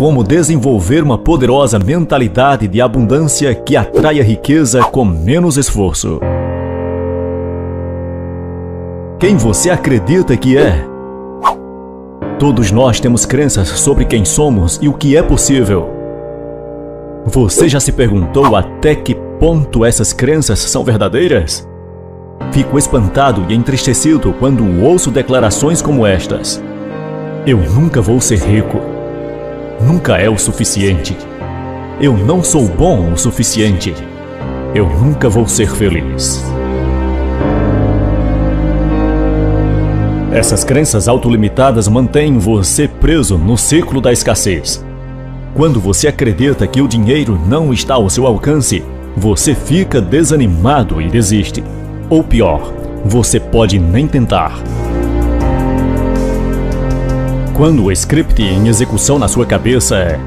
como desenvolver uma poderosa mentalidade de abundância que atrai a riqueza com menos esforço. Quem você acredita que é? Todos nós temos crenças sobre quem somos e o que é possível. Você já se perguntou até que ponto essas crenças são verdadeiras? Fico espantado e entristecido quando ouço declarações como estas. Eu nunca vou ser rico. Nunca é o suficiente. Eu não sou bom o suficiente. Eu nunca vou ser feliz. Essas crenças autolimitadas mantêm você preso no ciclo da escassez. Quando você acredita que o dinheiro não está ao seu alcance, você fica desanimado e desiste. Ou pior, você pode nem tentar. Quando o script em execução na sua cabeça é: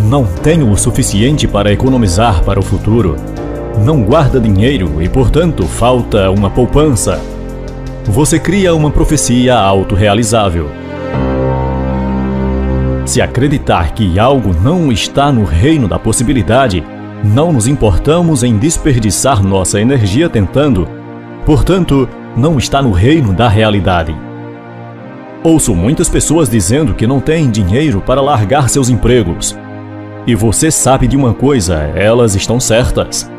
Não tenho o suficiente para economizar para o futuro, não guarda dinheiro e, portanto, falta uma poupança, você cria uma profecia autorrealizável. Se acreditar que algo não está no reino da possibilidade, não nos importamos em desperdiçar nossa energia tentando, portanto, não está no reino da realidade. Ouço muitas pessoas dizendo que não têm dinheiro para largar seus empregos. E você sabe de uma coisa, elas estão certas.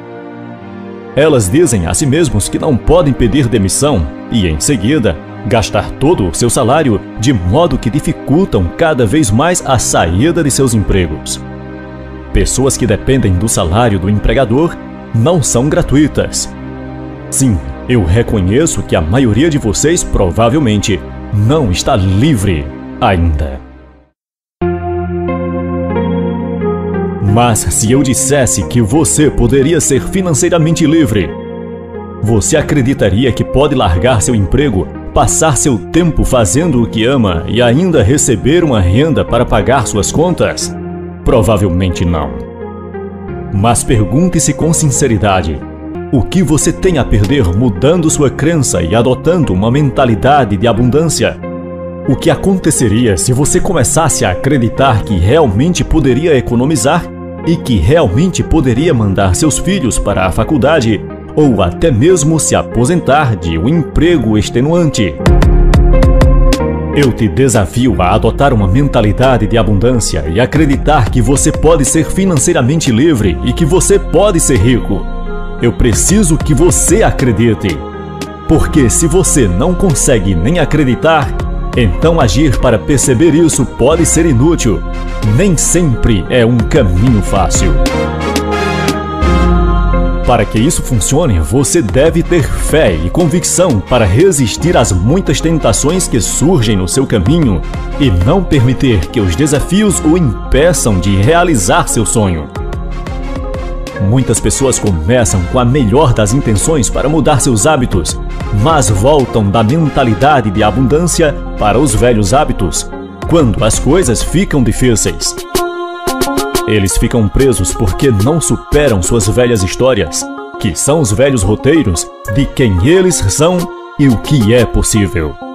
Elas dizem a si mesmos que não podem pedir demissão e, em seguida, gastar todo o seu salário de modo que dificultam cada vez mais a saída de seus empregos. Pessoas que dependem do salário do empregador não são gratuitas. Sim, eu reconheço que a maioria de vocês provavelmente não está livre ainda. Mas se eu dissesse que você poderia ser financeiramente livre, você acreditaria que pode largar seu emprego passar seu tempo fazendo o que ama e ainda receber uma renda para pagar suas contas? Provavelmente não. Mas pergunte-se com sinceridade: o que você tem a perder mudando sua crença e adotando uma mentalidade de abundância? O que aconteceria se você começasse a acreditar que realmente poderia economizar e que realmente poderia mandar seus filhos para a faculdade ou até mesmo se aposentar de um emprego extenuante. Eu te desafio a adotar uma mentalidade de abundância e acreditar que você pode ser financeiramente livre e que você pode ser rico. Eu preciso que você acredite. Porque se você não consegue nem acreditar, então agir para perceber isso pode ser inútil. Nem sempre é um caminho fácil. Para que isso funcione, você deve ter fé e convicção para resistir às muitas tentações que surgem no seu caminho e não permitir que os desafios o impeçam de realizar seu sonho. Muitas pessoas começam com a melhor das intenções para mudar seus hábitos, mas voltam da mentalidade de abundância para os velhos hábitos quando as coisas ficam difíceis. Eles ficam presos porque não superam suas velhas histórias, que são os velhos roteiros de quem eles são e o que é possível.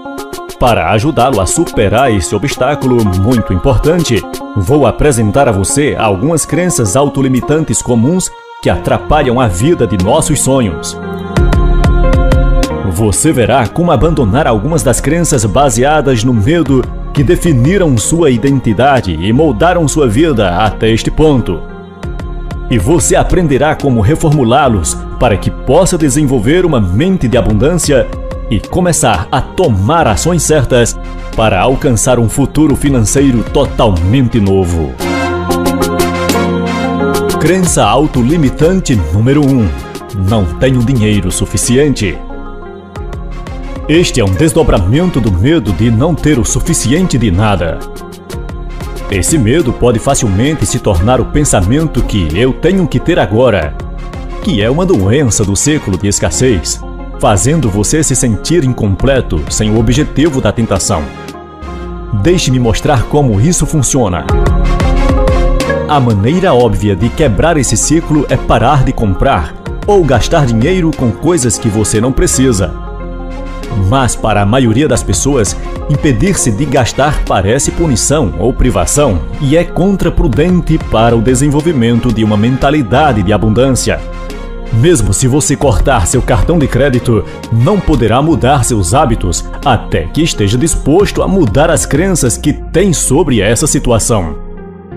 Para ajudá-lo a superar esse obstáculo muito importante, vou apresentar a você algumas crenças autolimitantes comuns que atrapalham a vida de nossos sonhos. Você verá como abandonar algumas das crenças baseadas no medo que definiram sua identidade e moldaram sua vida até este ponto. E você aprenderá como reformulá-los para que possa desenvolver uma mente de abundância e começar a tomar ações certas para alcançar um futuro financeiro totalmente novo. Crença autolimitante número 1: um, Não tenho dinheiro suficiente. Este é um desdobramento do medo de não ter o suficiente de nada. Esse medo pode facilmente se tornar o pensamento que eu tenho que ter agora, que é uma doença do século de escassez, fazendo você se sentir incompleto sem o objetivo da tentação. Deixe-me mostrar como isso funciona. A maneira óbvia de quebrar esse ciclo é parar de comprar ou gastar dinheiro com coisas que você não precisa Mas para a maioria das pessoas, impedir-se de gastar parece punição ou privação e é contraprudente para o desenvolvimento de uma mentalidade de abundância. Mesmo se você cortar seu cartão de crédito, não poderá mudar seus hábitos até que esteja disposto a mudar as crenças que tem sobre essa situação.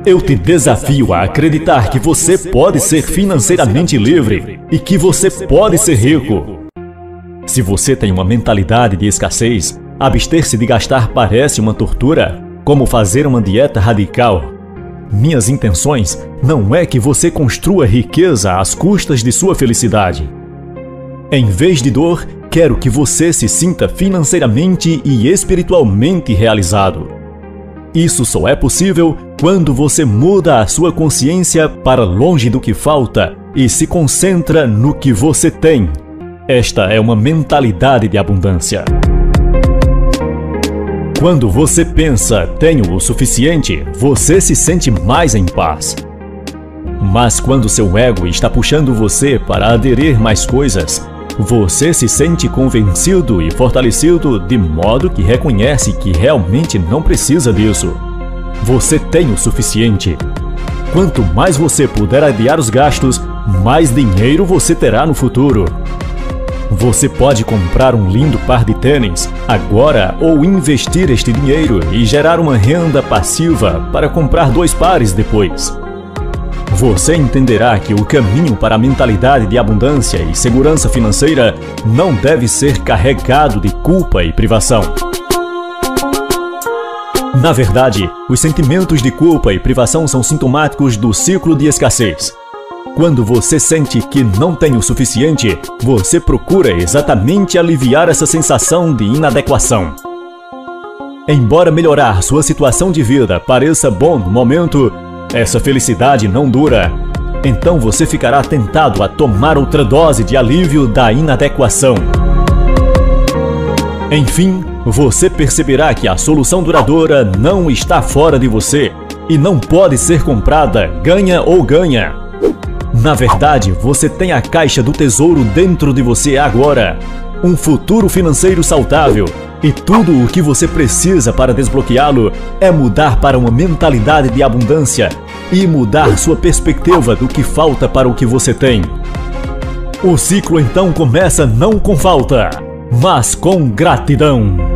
Eu te desafio a acreditar que você pode ser financeiramente livre e que você pode ser rico. Se você tem uma mentalidade de escassez, abster-se de gastar parece uma tortura, como fazer uma dieta radical minhas intenções não é que você construa riqueza às custas de sua felicidade. Em vez de dor, quero que você se sinta financeiramente e espiritualmente realizado. Isso só é possível quando você muda a sua consciência para longe do que falta e se concentra no que você tem. Esta é uma mentalidade de abundância. Quando você pensa tenho o suficiente, você se sente mais em paz. Mas quando seu ego está puxando você para aderir mais coisas, você se sente convencido e fortalecido de modo que reconhece que realmente não precisa disso. Você tem o suficiente. Quanto mais você puder adiar os gastos, mais dinheiro você terá no futuro. Você pode comprar um lindo par de tênis agora ou investir este dinheiro e gerar uma renda passiva para comprar dois pares depois. Você entenderá que o caminho para a mentalidade de abundância e segurança financeira não deve ser carregado de culpa e privação. Na verdade, os sentimentos de culpa e privação são sintomáticos do ciclo de escassez. Quando você sente que não tem o suficiente, você procura exatamente aliviar essa sensação de inadequação. Embora melhorar sua situação de vida pareça bom no momento, essa felicidade não dura. Então você ficará tentado a tomar outra dose de alívio da inadequação. Enfim, você perceberá que a solução duradoura não está fora de você e não pode ser comprada, ganha ou ganha. Na verdade, você tem a caixa do tesouro dentro de você agora. Um futuro financeiro saudável. E tudo o que você precisa para desbloqueá-lo é mudar para uma mentalidade de abundância e mudar sua perspectiva do que falta para o que você tem. O ciclo então começa não com falta, mas com gratidão.